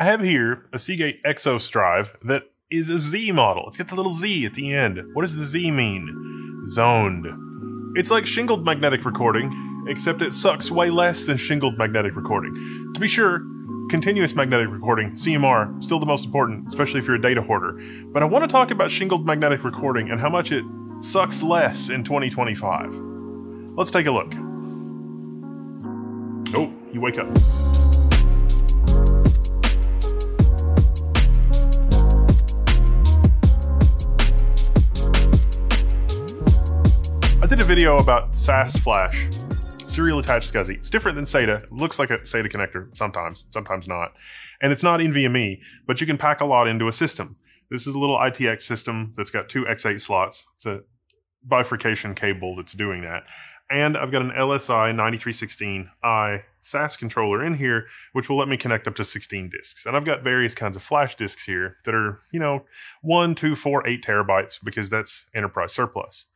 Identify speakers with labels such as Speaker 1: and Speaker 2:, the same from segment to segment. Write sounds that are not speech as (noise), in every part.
Speaker 1: I have here a Seagate Exos drive that is a Z model. It's got the little Z at the end. What does the Z mean? Zoned. It's like shingled magnetic recording, except it sucks way less than shingled magnetic recording. To be sure, continuous magnetic recording, CMR, still the most important, especially if you're a data hoarder. But I want to talk about shingled magnetic recording and how much it sucks less in 2025. Let's take a look. Oh, you wake up. Did a video about SAS Flash, serial attached SCSI. It's different than SATA. It looks like a SATA connector sometimes, sometimes not. And it's not NVMe, but you can pack a lot into a system. This is a little ITX system that's got two X8 slots. It's a bifurcation cable that's doing that. And I've got an LSI 9316i SAS controller in here, which will let me connect up to 16 disks. And I've got various kinds of flash disks here that are, you know, one, two, four, eight terabytes because that's enterprise surplus.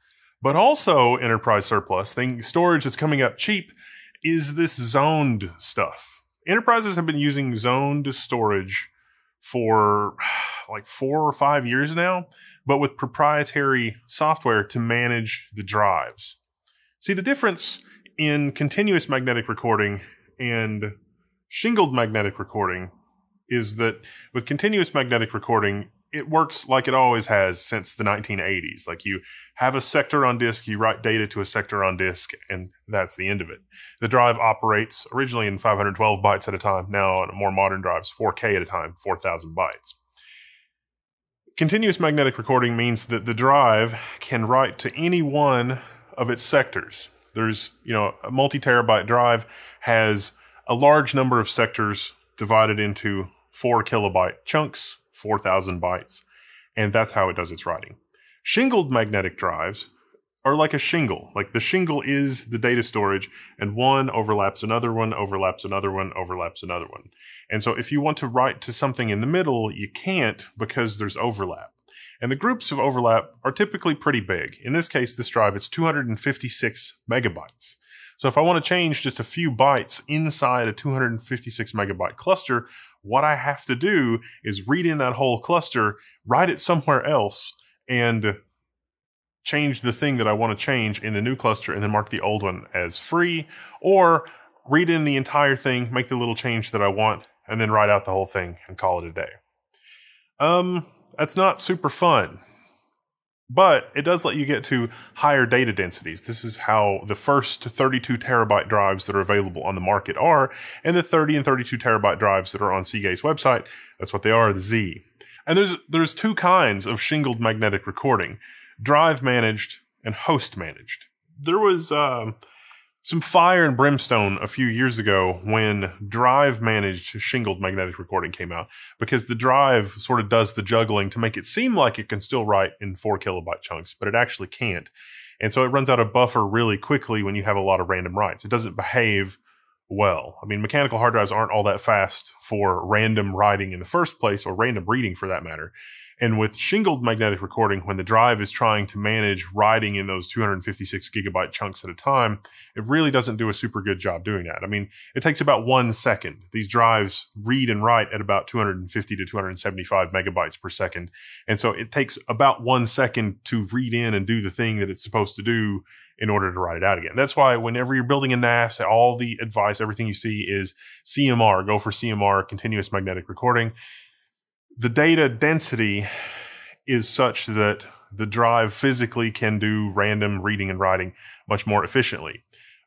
Speaker 1: But also enterprise surplus thing, storage that's coming up cheap is this zoned stuff. Enterprises have been using zoned storage for (sighs) like four or five years now, but with proprietary software to manage the drives. See, the difference in continuous magnetic recording and shingled magnetic recording is that with continuous magnetic recording, it works like it always has since the 1980s. Like you have a sector on disk, you write data to a sector on disk, and that's the end of it. The drive operates originally in 512 bytes at a time. Now on more modern drives, 4K at a time, 4,000 bytes. Continuous magnetic recording means that the drive can write to any one of its sectors. There's, you know, a multi terabyte drive has a large number of sectors divided into four kilobyte chunks, 4,000 bytes, and that's how it does its writing. Shingled magnetic drives are like a shingle. Like the shingle is the data storage, and one overlaps another one, overlaps another one, overlaps another one. And so if you want to write to something in the middle, you can't because there's overlap. And the groups of overlap are typically pretty big. In this case, this drive, it's 256 megabytes. So if I want to change just a few bytes inside a 256 megabyte cluster, what I have to do is read in that whole cluster, write it somewhere else, and change the thing that I want to change in the new cluster and then mark the old one as free, or read in the entire thing, make the little change that I want, and then write out the whole thing and call it a day. Um, that's not super fun. But it does let you get to higher data densities. This is how the first 32 terabyte drives that are available on the market are, and the 30 and 32 terabyte drives that are on Seagate's website. That's what they are, the Z. And there's there's two kinds of shingled magnetic recording: drive managed and host managed. There was um, some fire and brimstone a few years ago when Drive managed shingled magnetic recording came out because the Drive sort of does the juggling to make it seem like it can still write in four kilobyte chunks, but it actually can't. And so it runs out of buffer really quickly when you have a lot of random writes. It doesn't behave well. I mean, mechanical hard drives aren't all that fast for random writing in the first place or random reading for that matter. And with shingled magnetic recording, when the drive is trying to manage writing in those 256 gigabyte chunks at a time, it really doesn't do a super good job doing that. I mean, it takes about one second. These drives read and write at about 250 to 275 megabytes per second. And so it takes about one second to read in and do the thing that it's supposed to do in order to write it out again. That's why whenever you're building a NAS, all the advice, everything you see is CMR, go for CMR, continuous magnetic recording the data density is such that the drive physically can do random reading and writing much more efficiently.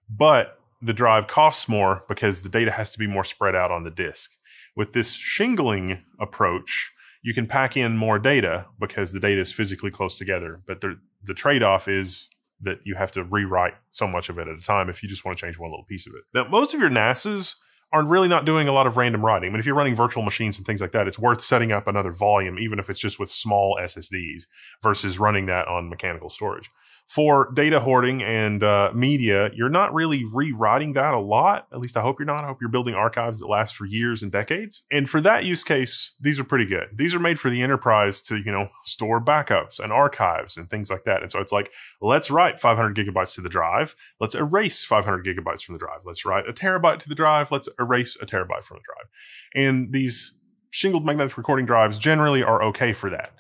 Speaker 1: But the drive costs more because the data has to be more spread out on the disk. With this shingling approach, you can pack in more data because the data is physically close together. But the, the trade off is that you have to rewrite so much of it at a time if you just want to change one little piece of it. Now, most of your NASs are really not doing a lot of random writing. I mean, if you're running virtual machines and things like that, it's worth setting up another volume, even if it's just with small SSDs versus running that on mechanical storage for data hoarding and uh, media, you're not really rewriting that a lot. At least I hope you're not. I hope you're building archives that last for years and decades. And for that use case, these are pretty good. These are made for the enterprise to, you know, store backups and archives and things like that. And so it's like, let's write 500 gigabytes to the drive. Let's erase 500 gigabytes from the drive. Let's write a terabyte to the drive. Let's erase a terabyte from the drive. And these shingled magnetic recording drives generally are okay for that.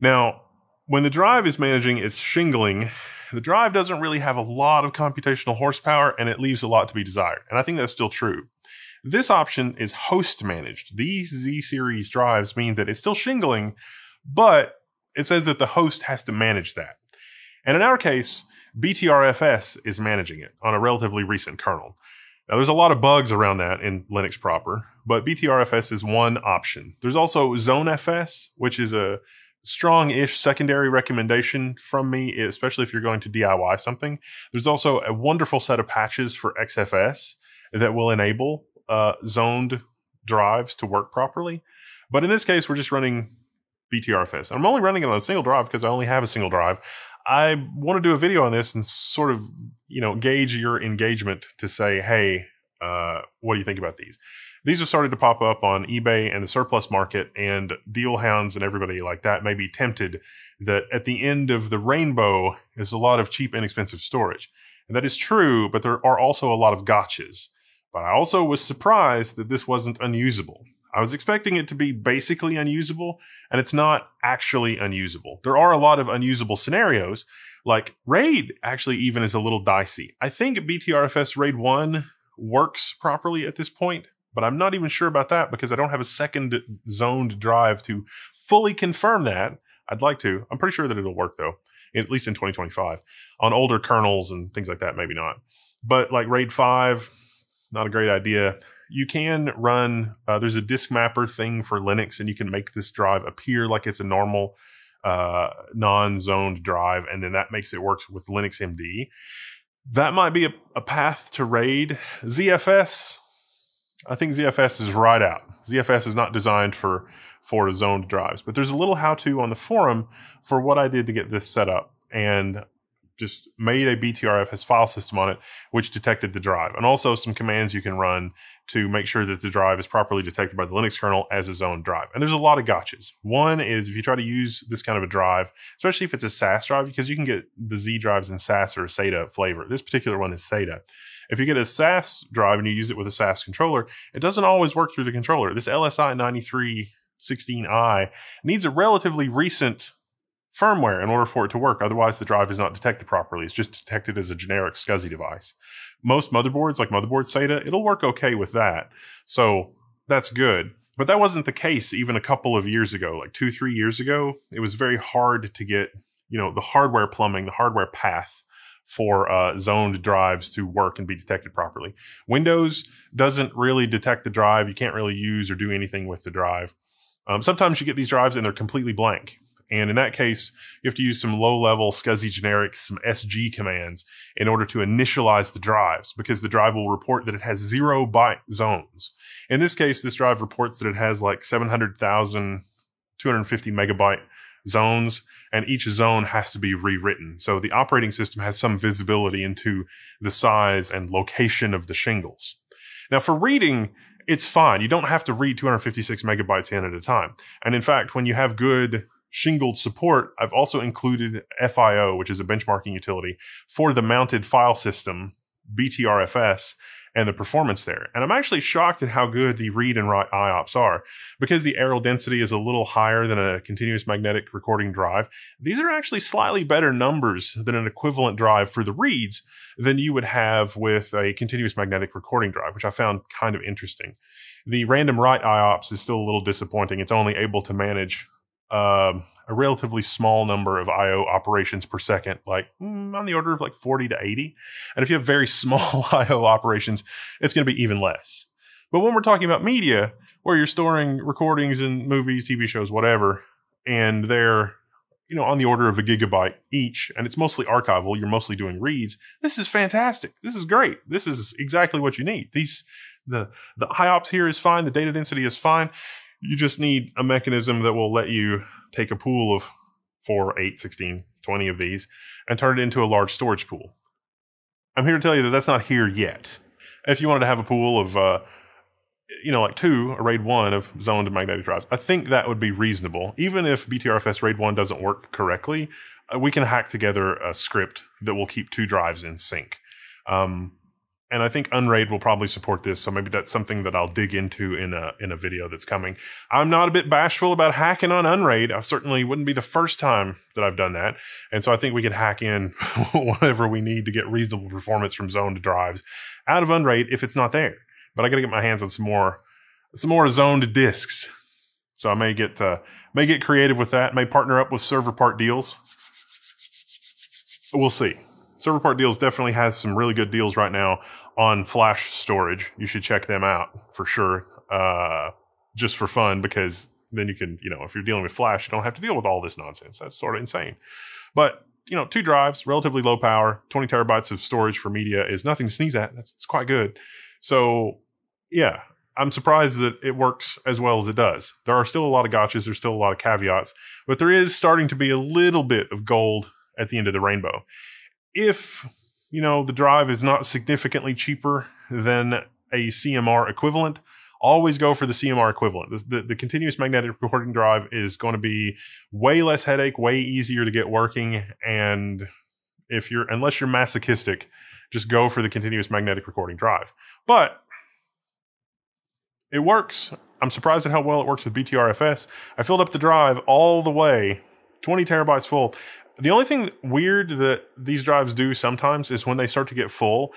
Speaker 1: Now, when the drive is managing its shingling, the drive doesn't really have a lot of computational horsepower and it leaves a lot to be desired. And I think that's still true. This option is host managed. These Z series drives mean that it's still shingling, but it says that the host has to manage that. And in our case, BTRFS is managing it on a relatively recent kernel. Now, there's a lot of bugs around that in Linux proper, but BTRFS is one option. There's also ZoneFS, which is a strong-ish secondary recommendation from me, especially if you're going to DIY something. There's also a wonderful set of patches for XFS that will enable uh, zoned drives to work properly. But in this case, we're just running BTRFS. And I'm only running it on a single drive because I only have a single drive. I want to do a video on this and sort of, you know, gauge your engagement to say, hey, uh, what do you think about these? These have started to pop up on eBay and the surplus market, and deal hounds and everybody like that may be tempted that at the end of the rainbow is a lot of cheap, and inexpensive storage. And that is true, but there are also a lot of gotchas. But I also was surprised that this wasn't unusable. I was expecting it to be basically unusable, and it's not actually unusable. There are a lot of unusable scenarios, like RAID actually even is a little dicey. I think BTRFS RAID 1 works properly at this point, but I'm not even sure about that because I don't have a second zoned drive to fully confirm that. I'd like to. I'm pretty sure that it'll work though, at least in 2025. On older kernels and things like that, maybe not. But like RAID 5, not a great idea. You can run, uh, there's a disk mapper thing for Linux, and you can make this drive appear like it's a normal uh, non zoned drive, and then that makes it work with Linux MD. That might be a, a path to RAID. ZFS, I think ZFS is right out. ZFS is not designed for for zoned drives, but there's a little how to on the forum for what I did to get this set up and just made a BTRFS file system on it, which detected the drive and also some commands you can run to make sure that the drive is properly detected by the Linux kernel as a zoned drive. And there's a lot of gotchas. One is if you try to use this kind of a drive, especially if it's a SAS drive, because you can get the Z drives in SAS or SATA flavor. This particular one is SATA. If you get a SAS drive and you use it with a SAS controller, it doesn't always work through the controller. This LSI 9316i needs a relatively recent firmware in order for it to work. Otherwise, the drive is not detected properly. It's just detected as a generic SCSI device. Most motherboards, like motherboard SATA, it'll work okay with that. So that's good. But that wasn't the case even a couple of years ago, like two, three years ago. It was very hard to get, you know, the hardware plumbing, the hardware path for uh, zoned drives to work and be detected properly. Windows doesn't really detect the drive. You can't really use or do anything with the drive. Um, sometimes you get these drives and they're completely blank. And in that case, you have to use some low level SCSI generics, some SG commands in order to initialize the drives because the drive will report that it has zero byte zones. In this case, this drive reports that it has like 700,000, 250 megabyte zones and each zone has to be rewritten. So the operating system has some visibility into the size and location of the shingles. Now for reading, it's fine. You don't have to read 256 megabytes in at a time. And in fact, when you have good shingled support, I've also included FIO, which is a benchmarking utility for the mounted file system, BTRFS, and the performance there. And I'm actually shocked at how good the read and write IOPS are because the areal density is a little higher than a continuous magnetic recording drive. These are actually slightly better numbers than an equivalent drive for the reads than you would have with a continuous magnetic recording drive, which I found kind of interesting. The random write IOPS is still a little disappointing. It's only able to manage uh, a relatively small number of IO operations per second, like mm, on the order of like 40 to 80. And if you have very (laughs) small (laughs) IO operations, it's going to be even less. But when we're talking about media, where you're storing recordings and movies, TV shows, whatever, and they're you know on the order of a gigabyte each, and it's mostly archival, you're mostly doing reads. This is fantastic. This is great. This is exactly what you need. These the the IOPS here is fine. The data density is fine. You just need a mechanism that will let you take a pool of 4, 8, 16, 20 of these and turn it into a large storage pool. I'm here to tell you that that's not here yet. If you wanted to have a pool of, uh, you know, like two, a RAID 1 of zoned magnetic drives, I think that would be reasonable. Even if BTRFS RAID 1 doesn't work correctly, uh, we can hack together a script that will keep two drives in sync. Um, and I think Unraid will probably support this. So maybe that's something that I'll dig into in a in a video that's coming. I'm not a bit bashful about hacking on Unraid. I certainly wouldn't be the first time that I've done that, and so I think we could hack in (laughs) whatever we need to get reasonable performance from zoned drives out of Unraid if it's not there. But I got to get my hands on some more some more zoned disks. So I may get uh, may get creative with that. May partner up with server part deals. We'll see. Server Part Deals definitely has some really good deals right now on flash storage. You should check them out for sure. Uh, just for fun because then you can, you know, if you're dealing with flash, you don't have to deal with all this nonsense. That's sort of insane. But, you know, two drives, relatively low power, 20 terabytes of storage for media is nothing to sneeze at. That's, quite good. So yeah, I'm surprised that it works as well as it does. There are still a lot of gotchas. There's still a lot of caveats, but there is starting to be a little bit of gold at the end of the rainbow if, you know, the drive is not significantly cheaper than a CMR equivalent, always go for the CMR equivalent. The, the, the, continuous magnetic recording drive is going to be way less headache, way easier to get working. And if you're, unless you're masochistic, just go for the continuous magnetic recording drive. But it works. I'm surprised at how well it works with BTRFS. I filled up the drive all the way, 20 terabytes full. The only thing weird that these drives do sometimes is when they start to get full,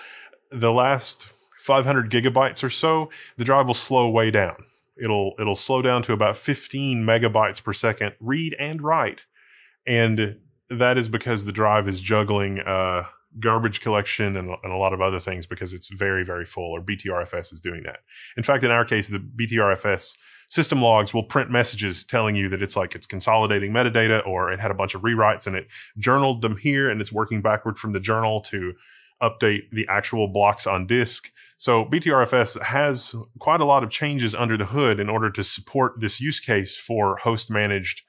Speaker 1: the last 500 gigabytes or so, the drive will slow way down. It'll it'll slow down to about 15 megabytes per second read and write, and that is because the drive is juggling uh, garbage collection and, and, a lot of other things because it's very very full. Or BTRFS is doing that. In fact, in our case, the BTRFS system logs will print messages telling you that it's like it's consolidating metadata or it had a bunch of rewrites and it journaled them here and it's working backward from the journal to update the actual blocks on disk. So BTRFS has quite a lot of changes under the hood in order to support this use case for host managed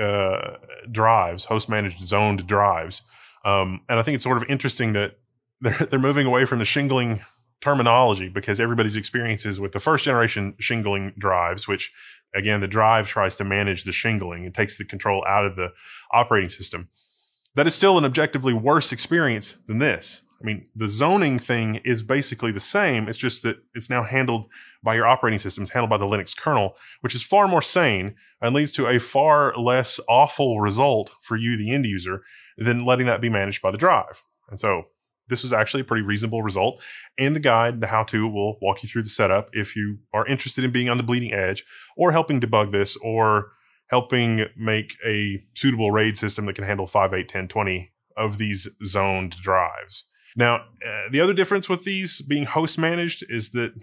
Speaker 1: uh, drives, host managed zoned drives. Um, and I think it's sort of interesting that they're, they're moving away from the shingling terminology because everybody's experiences with the first generation shingling drives, which again, the drive tries to manage the shingling and takes the control out of the operating system. That is still an objectively worse experience than this. I mean, the zoning thing is basically the same. It's just that it's now handled by your operating system, systems, handled by the Linux kernel, which is far more sane and leads to a far less awful result for you, the end user, than letting that be managed by the drive. And so this was actually a pretty reasonable result. And the guide, the how to, will walk you through the setup if you are interested in being on the bleeding edge or helping debug this or helping make a suitable RAID system that can handle 5, 8, 10, 20 of these zoned drives. Now, uh, the other difference with these being host managed is that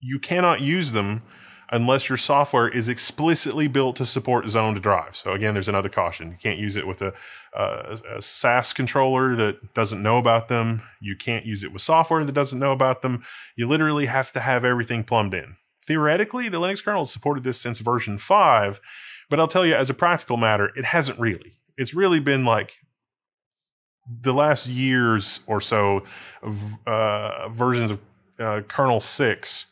Speaker 1: you cannot use them unless your software is explicitly built to support zoned drives. So again, there's another caution. You can't use it with a, uh, a SAS controller that doesn't know about them. You can't use it with software that doesn't know about them. You literally have to have everything plumbed in. Theoretically, the Linux kernel supported this since version 5, but I'll tell you, as a practical matter, it hasn't really. It's really been like the last years or so of uh, versions of uh, kernel 6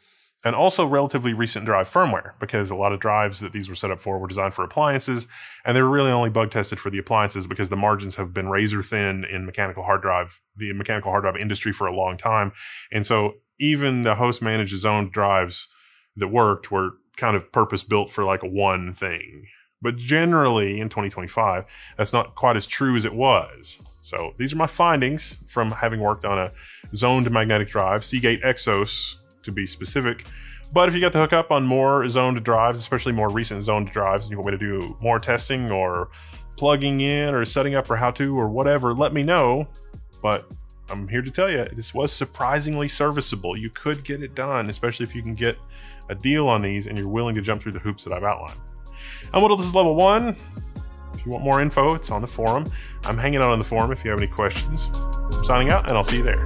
Speaker 1: and also relatively recent drive firmware because a lot of drives that these were set up for were designed for appliances and they were really only bug tested for the appliances because the margins have been razor thin in mechanical hard drive, the mechanical hard drive industry for a long time. And so even the host managed zoned drives that worked were kind of purpose built for like one thing. But generally in 2025, that's not quite as true as it was. So these are my findings from having worked on a zoned magnetic drive, Seagate Exos to be specific. But if you got the hookup on more zoned drives, especially more recent zoned drives, and you want me to do more testing or plugging in or setting up or how to or whatever, let me know. But I'm here to tell you, this was surprisingly serviceable. You could get it done, especially if you can get a deal on these and you're willing to jump through the hoops that I've outlined. I'm Wendell, this is level one. If you want more info, it's on the forum. I'm hanging out on the forum if you have any questions. I'm signing out, and I'll see you there.